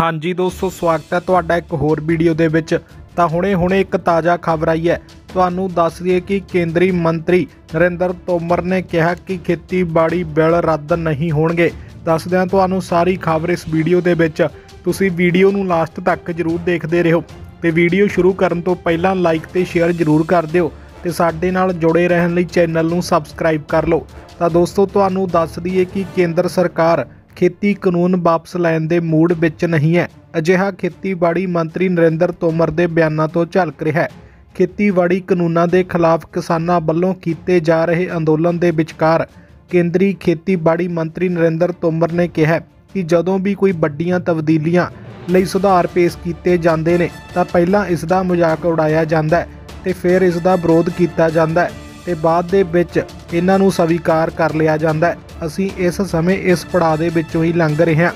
ਹਾਂਜੀ ਦੋਸਤੋ, ਸਵਾਗਤ ਹੈ ਤੁਹਾਡਾ ਇੱਕ ਹੋਰ ਵੀਡੀਓ ਦੇ ਵਿੱਚ। ਤਾਂ ਹੁਣੇ-ਹੁਣੇ ਇੱਕ ਤਾਜ਼ਾ ਖਬਰ ਆਈ ਹੈ। ਤੁਹਾਨੂੰ ਦੱਸ ਦਈਏ ਕਿ ਕੇਂਦਰੀ ਮੰਤਰੀ ਨਰਿੰਦਰ ਤੋਮਰ ਨੇ ਕਿਹਾ ਕਿ ਖੇਤੀਬਾੜੀ ਬਿੱਲ ਰੱਦ ਨਹੀਂ ਹੋਣਗੇ। ਦੱਸਦੇ ਹਾਂ ਤੁਹਾਨੂੰ ਸਾਰੀ ਖਬਰ ਇਸ ਵੀਡੀਓ ਦੇ ਵਿੱਚ। ਤੁਸੀਂ ਵੀਡੀਓ ਨੂੰ ਲਾਸਟ ਤੱਕ ਜਰੂਰ ਦੇਖਦੇ ਰਹੋ ਤੇ ਵੀਡੀਓ ਸ਼ੁਰੂ ਕਰਨ ਤੋਂ ਪਹਿਲਾਂ ਲਾਈਕ ਤੇ ਸ਼ੇਅਰ ਜਰੂਰ ਕਰ ਦਿਓ ਤੇ ਸਾਡੇ ਨਾਲ ਜੁੜੇ ਰਹਿਣ ਲਈ ਚੈਨਲ ਨੂੰ ਸਬਸਕ੍ਰਾਈਬ ਕਰ ਲਓ। ਤਾਂ ਦੋਸਤੋ, ਤੁਹਾਨੂੰ ਦੱਸ ਦਈਏ ਕਿ ਕੇਂਦਰ ਸਰਕਾਰ ਖੇਤੀ ਕਾਨੂੰਨ ਵਾਪਸ ਲੈਣ ਦੇ ਮੂਡ ਵਿੱਚ ਨਹੀਂ ਹੈ। ਅਜਿਹਾ ਖੇਤੀਬਾੜੀ ਮੰਤਰੀ ਨਰਿੰਦਰ ਤੋਮਰ ਦੇ ਬਿਆਨਾਂ ਤੋਂ ਝਲਕ ਰਿਹਾ ਹੈ। ਖੇਤੀਬਾੜੀ ਕਾਨੂੰਨਾਂ ਦੇ ਖਿਲਾਫ ਕਿਸਾਨਾਂ ਵੱਲੋਂ ਕੀਤੇ ਜਾ ਰਹੇ ਅੰਦੋਲਨ ਦੇ ਵਿਚਕਾਰ ਕੇਂਦਰੀ ਖੇਤੀਬਾੜੀ ਮੰਤਰੀ ਨਰਿੰਦਰ ਤੋਮਰ ਨੇ ਕਿਹਾ ਕਿ ਜਦੋਂ ਵੀ ਕੋਈ ਵੱਡੀਆਂ ਤਬਦੀਲੀਆਂ ਲਈ ਸੁਧਾਰ ਪੇਸ਼ ਕੀਤੇ ਜਾਂਦੇ ਨੇ, ਤਾਂ ਪਹਿਲਾਂ ਇਸ ਦਾ ਮਜ਼ਾਕ ਉਡਾਇਆ ਜਾਂਦਾ ਹੈ ਤੇ ਫਿਰ ਇਸ ਦਾ ਵਿਰੋਧ ਕੀਤਾ ਜਾਂਦਾ ਹੈ ਤੇ ਬਾਅਦ ਦੇ ਵਿੱਚ ਇਹਨਾਂ ਨੂੰ ਸਵੀਕਾਰ ਕਰ ਲਿਆ ਜਾਂਦਾ ਹੈ। ਅਸੀਂ ਇਸ ਸਮੇਂ ਇਸ ਪੜਾਅ ਦੇ ਵਿੱਚੋਂ ਹੀ ਲੰਘ ਰਹੇ ਹਾਂ।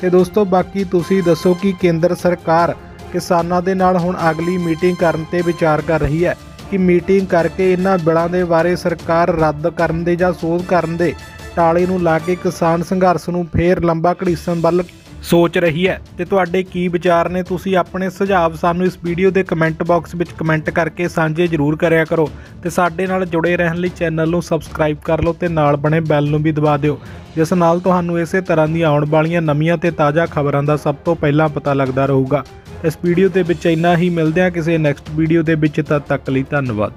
ਤੇ ਦੋਸਤੋ, ਬਾਕੀ ਤੁਸੀਂ ਦੱਸੋ ਕਿ ਕੇਂਦਰ ਸਰਕਾਰ ਕਿਸਾਨਾਂ ਦੇ ਨਾਲ ਹੁਣ ਅਗਲੀ ਮੀਟਿੰਗ ਕਰਨ ਤੇ ਵਿਚਾਰ ਕਰ ਰਹੀ ਹੈ ਕਿ ਮੀਟਿੰਗ ਕਰਕੇ ਇਹਨਾਂ ਬਿਲਾਂ ਦੇ ਬਾਰੇ ਸਰਕਾਰ ਰੱਦ ਕਰਨ ਦੇ ਜਾਂ ਸੋਧ ਕਰਨ ਦੇ ਟਾਲੇ ਨੂੰ ਲਾ ਕੇ ਕਿਸਾਨ ਸੰਘਰਸ਼ ਨੂੰ ਫੇਰ ਲੰਬਾ ਘੜੀਸਣ ਵੱਲ ਸੋਚ ਰਹੀ ਹੈ। ਤੇ ਤੁਹਾਡੇ ਕੀ ਵਿਚਾਰ ਨੇ? ਤੁਸੀਂ ਆਪਣੇ ਸੁਝਾਅ ਸਾਨੂੰ ਇਸ ਵੀਡੀਓ ਦੇ ਕਮੈਂਟ ਬਾਕਸ ਵਿੱਚ ਕਮੈਂਟ ਕਰਕੇ ਸਾਂਝੇ ਜ਼ਰੂਰ ਕਰਿਆ ਕਰੋ। ਤੇ ਸਾਡੇ ਨਾਲ ਜੁੜੇ ਰਹਿਣ ਲਈ ਚੈਨਲ ਨੂੰ ਸਬਸਕ੍ਰਾਈਬ ਕਰ ਲਓ ਤੇ ਨਾਲ ਬਣੇ ਬੈਲ ਨੂੰ ਵੀ ਦਬਾ ਦਿਓ, ਜਿਸ ਨਾਲ ਤੁਹਾਨੂੰ ਇਸੇ ਤਰ੍ਹਾਂ ਦੀਆਂ ਆਉਣ ਵਾਲੀਆਂ ਨਵੀਆਂ ਤੇ ਤਾਜ਼ਾ ਖਬਰਾਂ ਦਾ ਸਭ ਤੋਂ ਪਹਿਲਾਂ ਪਤਾ ਲੱਗਦਾ ਰਹੂਗਾ। ਇਸ ਵੀਡੀਓ ਦੇ ਵਿੱਚ ਇੰਨਾ ਹੀ। ਮਿਲਦੇ ਹਾਂ ਕਿਸੇ ਨੈਕਸਟ ਵੀਡੀਓ ਦੇ ਵਿੱਚ। ਤਦ ਤੱਕ ਲਈ ਧੰਨਵਾਦ।